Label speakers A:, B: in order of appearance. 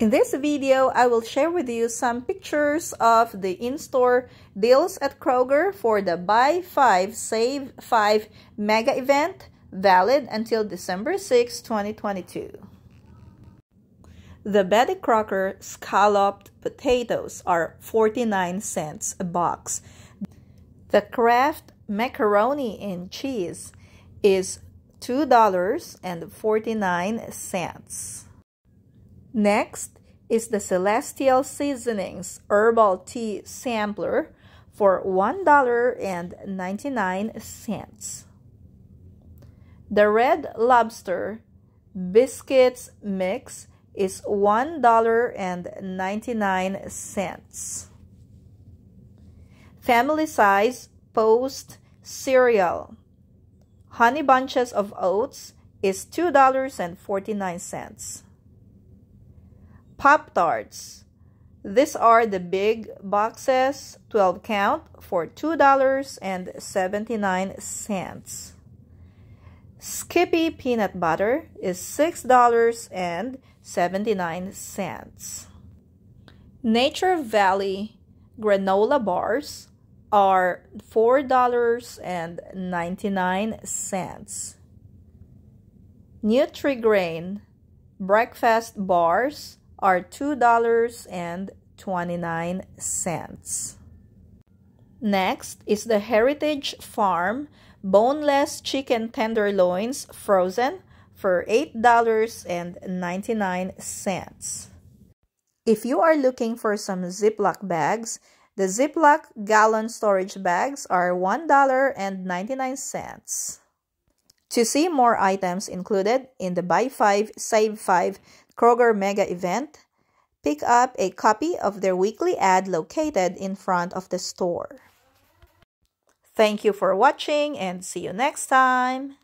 A: In this video, I will share with you some pictures of the in-store deals at Kroger for the Buy 5, Save 5 mega event valid until December 6, 2022. The Betty Crocker scalloped potatoes are 49 cents a box. The Kraft macaroni and cheese is $2.49. Next is the Celestial Seasonings Herbal Tea Sampler for $1.99. The Red Lobster Biscuits Mix is $1.99. Family size Post cereal Honey Bunches of Oats is $2.49. Pop Tarts. These are the big boxes, 12 count, for $2.79. Skippy Peanut Butter is $6.79. Nature Valley Granola Bars are $4.99. Nutri-Grain breakfast bars are $2.29. Next is the Heritage Farm boneless chicken tenderloins frozen for $8.99. If you are looking for some Ziploc bags, the Ziploc gallon storage bags are $1.99. To see more items included in the Buy 5, Save 5 Kroger Mega event, pick up a copy of their weekly ad located in front of the store. Thank you for watching and see you next time.